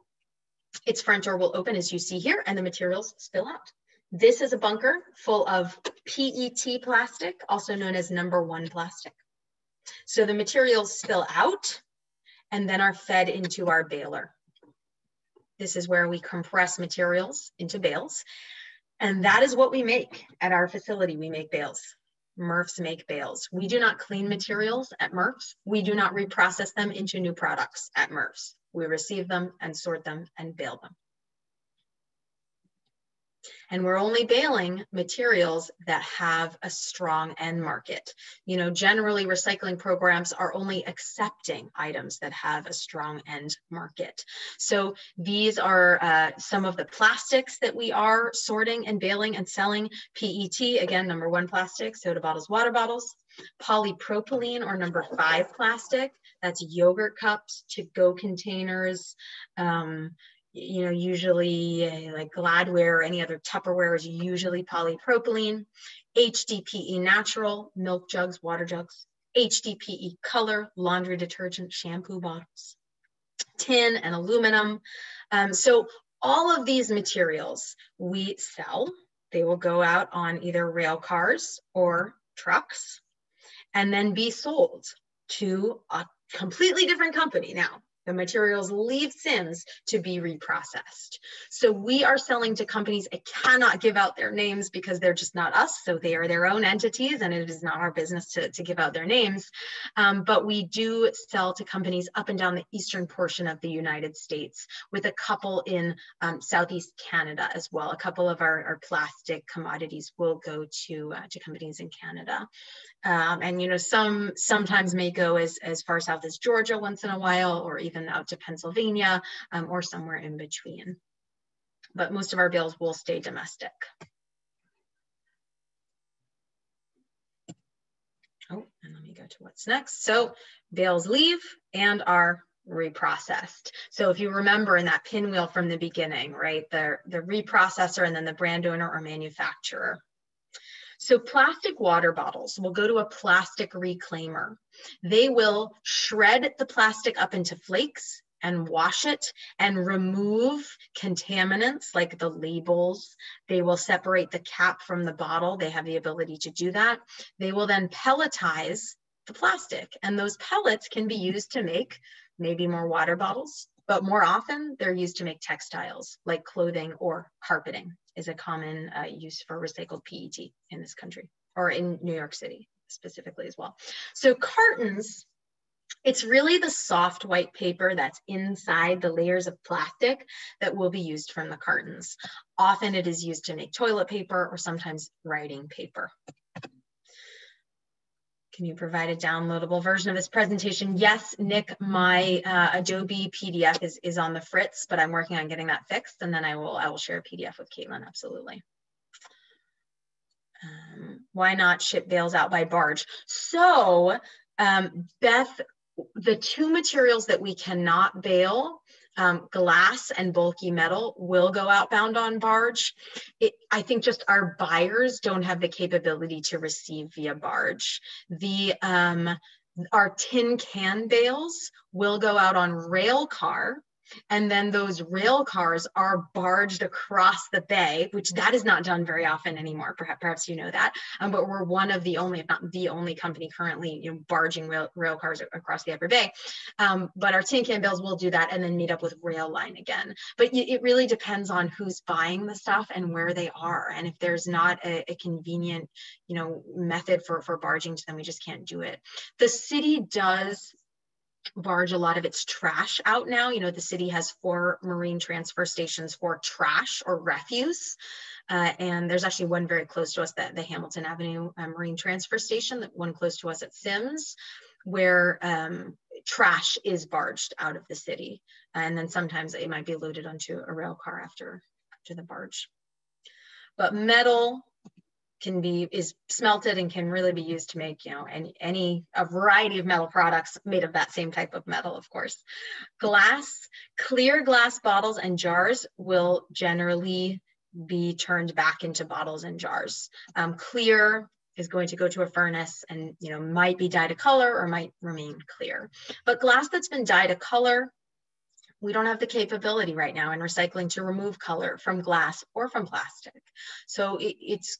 its front door will open as you see here and the materials spill out. This is a bunker full of PET plastic, also known as number one plastic. So the materials spill out and then are fed into our baler. This is where we compress materials into bales. And that is what we make at our facility. We make bales. MRFs make bales. We do not clean materials at MRFs. We do not reprocess them into new products at MRFs. We receive them and sort them and bale them. And we're only baling materials that have a strong end market. You know, generally recycling programs are only accepting items that have a strong end market. So these are uh, some of the plastics that we are sorting and baling and selling. PET, again, number one plastic, soda bottles, water bottles. Polypropylene or number five plastic, that's yogurt cups, to-go containers, um, you know, usually uh, like Gladware or any other Tupperware is usually polypropylene, HDPE natural, milk jugs, water jugs, HDPE color, laundry detergent, shampoo bottles, tin and aluminum. Um, so all of these materials we sell, they will go out on either rail cars or trucks and then be sold to a completely different company now the materials leave SIMS to be reprocessed. So we are selling to companies. I cannot give out their names because they're just not us. So they are their own entities and it is not our business to, to give out their names. Um, but we do sell to companies up and down the eastern portion of the United States with a couple in um, Southeast Canada as well. A couple of our, our plastic commodities will go to, uh, to companies in Canada. Um, and you know, some sometimes may go as, as far south as Georgia once in a while, or even out to Pennsylvania, um, or somewhere in between. But most of our bales will stay domestic. Oh, and let me go to what's next. So bales leave and are reprocessed. So if you remember in that pinwheel from the beginning, right, the, the reprocessor and then the brand owner or manufacturer. So plastic water bottles will go to a plastic reclaimer. They will shred the plastic up into flakes and wash it and remove contaminants like the labels. They will separate the cap from the bottle. They have the ability to do that. They will then pelletize the plastic and those pellets can be used to make maybe more water bottles, but more often they're used to make textiles like clothing or carpeting is a common uh, use for recycled PET in this country or in New York City specifically as well. So cartons, it's really the soft white paper that's inside the layers of plastic that will be used from the cartons. Often it is used to make toilet paper or sometimes writing paper. Can you provide a downloadable version of this presentation? Yes, Nick, my uh, Adobe PDF is, is on the fritz, but I'm working on getting that fixed and then I will, I will share a PDF with Caitlin, absolutely. Um, why not ship bales out by barge? So um, Beth, the two materials that we cannot bale um, glass and bulky metal will go outbound on barge. It, I think just our buyers don't have the capability to receive via barge. The um, our tin can bales will go out on rail car and then those rail cars are barged across the bay which that is not done very often anymore. Perhaps, perhaps you know that. Um, but we're one of the only if not the only company currently you know barging rail, rail cars across the upper bay. Um, but our tin can bills will do that and then meet up with rail line again. But it really depends on who's buying the stuff and where they are. And if there's not a, a convenient you know method for for barging to them we just can't do it. The city does barge a lot of its trash out now. You know, the city has four marine transfer stations for trash or refuse. Uh, and there's actually one very close to us, that the Hamilton Avenue uh, Marine Transfer Station, that one close to us at Sims, where um, trash is barged out of the city. And then sometimes it might be loaded onto a rail car after, after the barge. but metal can be is smelted and can really be used to make you know any any a variety of metal products made of that same type of metal of course. Glass clear glass bottles and jars will generally be turned back into bottles and jars. Um, clear is going to go to a furnace and you know might be dyed a color or might remain clear. But glass that's been dyed a color we don't have the capability right now in recycling to remove color from glass or from plastic. So it, it's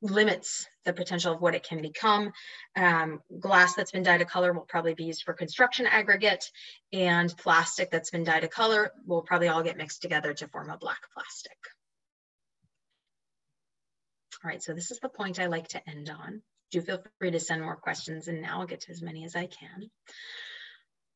limits the potential of what it can become. Um, glass that's been dyed a color will probably be used for construction aggregate and plastic that's been dyed a color will probably all get mixed together to form a black plastic. All right, so this is the point I like to end on. Do feel free to send more questions and now I'll get to as many as I can.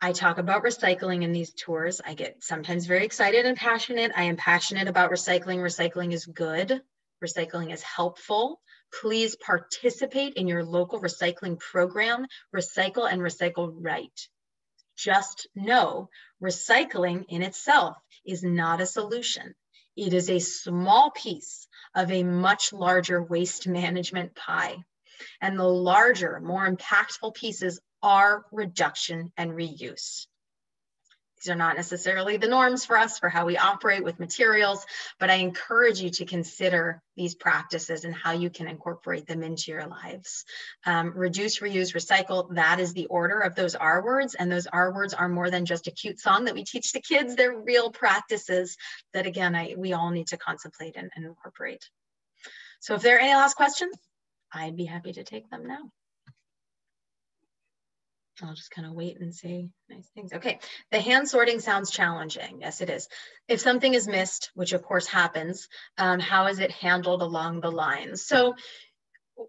I talk about recycling in these tours. I get sometimes very excited and passionate. I am passionate about recycling. Recycling is good. Recycling is helpful. Please participate in your local recycling program. Recycle and recycle right. Just know recycling in itself is not a solution. It is a small piece of a much larger waste management pie. And the larger, more impactful pieces are reduction and reuse. These are not necessarily the norms for us for how we operate with materials, but I encourage you to consider these practices and how you can incorporate them into your lives. Um, reduce, reuse, recycle, that is the order of those R words. And those R words are more than just a cute song that we teach the kids. They're real practices that, again, I, we all need to contemplate and, and incorporate. So if there are any last questions, I'd be happy to take them now. I'll just kind of wait and say nice things. Okay, the hand sorting sounds challenging. Yes, it is. If something is missed, which of course happens, um, how is it handled along the lines? So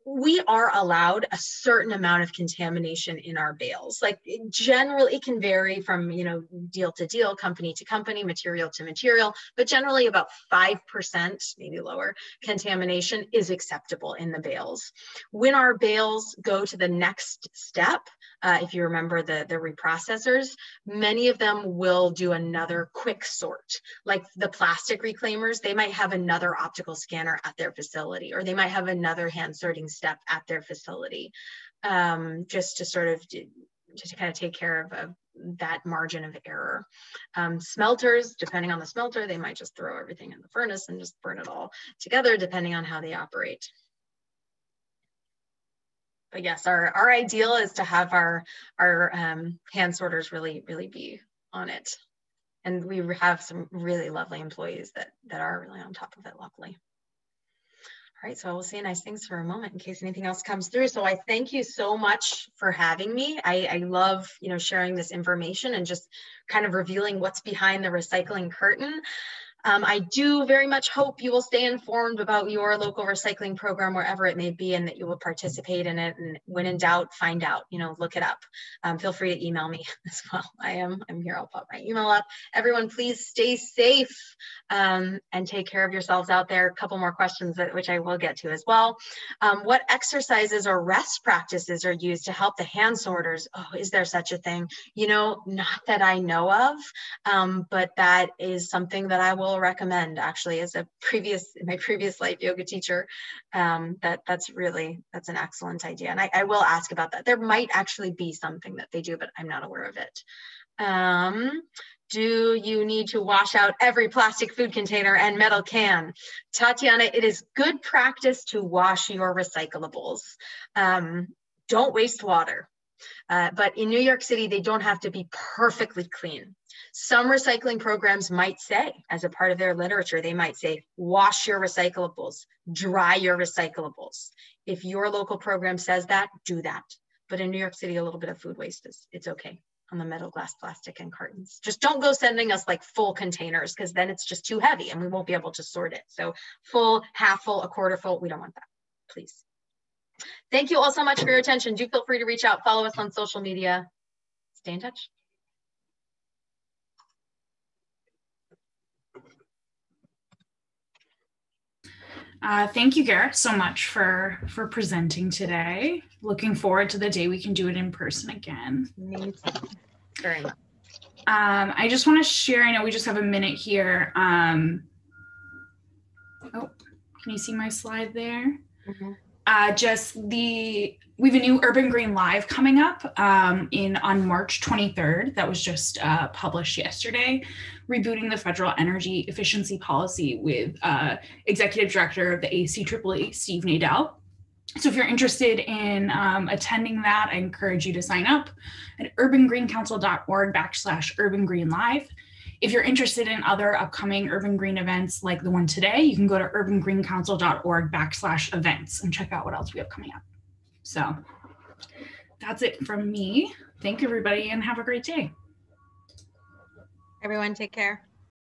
we are allowed a certain amount of contamination in our bales. Like generally, it can vary from you know deal to deal, company to company, material to material, but generally about five percent, maybe lower, contamination is acceptable in the bales. When our bales go to the next step, uh, if you remember the the reprocessors, many of them will do another quick sort. Like the plastic reclaimers, they might have another optical scanner at their facility, or they might have another hand sorting step at their facility um, just to sort of just to kind of take care of, of that margin of error. Um, smelters, depending on the smelter, they might just throw everything in the furnace and just burn it all together, depending on how they operate. But yes, our, our ideal is to have our, our um, hand sorters really, really be on it. And we have some really lovely employees that, that are really on top of it, luckily. All right, so I will say nice things for a moment in case anything else comes through. So I thank you so much for having me. I, I love, you know, sharing this information and just kind of revealing what's behind the recycling curtain. Um, I do very much hope you will stay informed about your local recycling program, wherever it may be, and that you will participate in it. And when in doubt, find out, you know, look it up. Um, feel free to email me as well. I am, I'm here, I'll pop my email up. Everyone, please stay safe um, and take care of yourselves out there. A couple more questions, that, which I will get to as well. Um, what exercises or rest practices are used to help the hand sorters? Oh, is there such a thing? You know, not that I know of, um, but that is something that I will will recommend actually as a previous my previous life yoga teacher. Um, that that's really that's an excellent idea. And I, I, will ask about that. There might actually be something that they do but i'm not aware of it. Um, do you need to wash out every plastic food container and metal can? Tatiana it is good practice to wash your recyclables. Um, don't waste water. Uh, but in New York City, they don't have to be perfectly clean. Some recycling programs might say, as a part of their literature, they might say, wash your recyclables, dry your recyclables. If your local program says that, do that. But in New York City, a little bit of food waste is it's okay on the metal, glass, plastic, and cartons. Just don't go sending us like full containers because then it's just too heavy and we won't be able to sort it. So full, half full, a quarter full, we don't want that, please. Thank you all so much for your attention. Do feel free to reach out, follow us on social media. Stay in touch. Uh, thank you, Karen, so much for for presenting today. Looking forward to the day we can do it in person again. Very much. Um, I just want to share. I know we just have a minute here. Um, oh, Can you see my slide there? Mhm. Uh, just the we have a new urban green live coming up um, in on march 23rd that was just uh, published yesterday. Rebooting the federal energy efficiency policy with uh, executive director of the ACEEE Steve Nadel so if you're interested in um, attending that i encourage you to sign up at urbangreencouncil.org backslash urban green live if you're interested in other upcoming urban green events like the one today, you can go to urbangreencouncil.org backslash events and check out what else we have coming up. So that's it from me. Thank everybody, and have a great day. Everyone, take care.